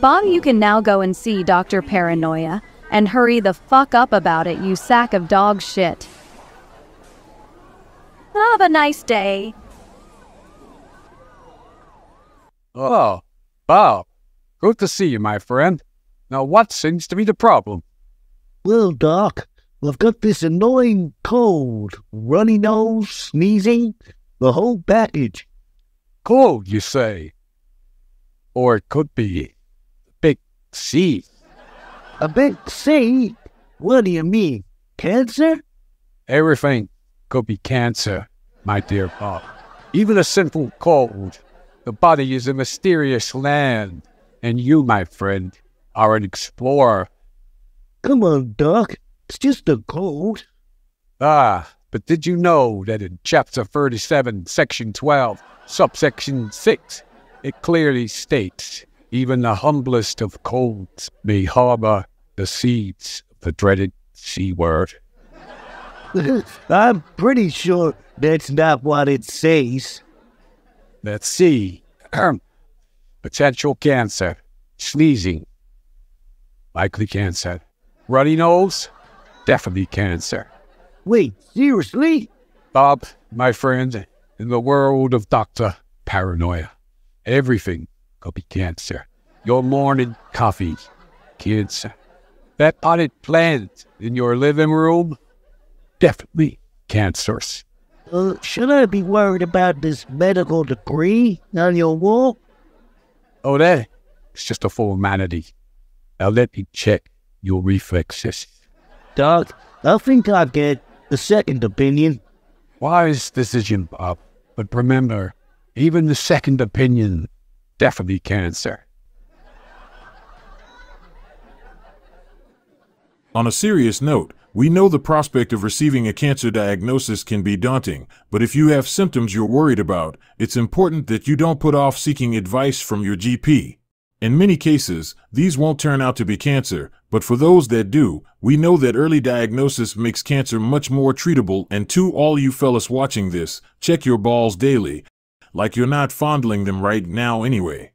Bob, you can now go and see Dr. Paranoia. And hurry the fuck up about it, you sack of dog shit. Have a nice day. Oh, Bob. Good to see you, my friend. Now, what seems to be the problem? Well, Doc, I've got this annoying cold, runny nose, sneezing, the whole package. Cold, you say? Or it could be big C. A big C? What do you mean? Cancer? Everything could be cancer, my dear Bob. Even a simple cold. The body is a mysterious land, and you, my friend, are an explorer. Come on, Doc. It's just a cold. Ah, but did you know that in Chapter 37, Section 12, Subsection 6, it clearly states even the humblest of colds may harbor the seeds of the dreaded C word. I'm pretty sure that's not what it says. Let's see. Potential cancer. Sneezing. Likely cancer. Runny nose. Definitely cancer. Wait, seriously? Bob, my friend, in the world of Dr. Paranoia, everything could be cancer. Your morning coffee, cancer. That potted plant in your living room, definitely cancerous. Uh, should I be worried about this medical degree on your wall? Oh, that? It's just a formality. Now let me check your reflexes. Doc, I think I'll get a second opinion. Wise decision, Bob. But remember, even the second opinion, definitely cancer. On a serious note, we know the prospect of receiving a cancer diagnosis can be daunting, but if you have symptoms you're worried about, it's important that you don't put off seeking advice from your GP. In many cases, these won't turn out to be cancer, but for those that do, we know that early diagnosis makes cancer much more treatable and to all you fellas watching this, check your balls daily. Like you're not fondling them right now anyway.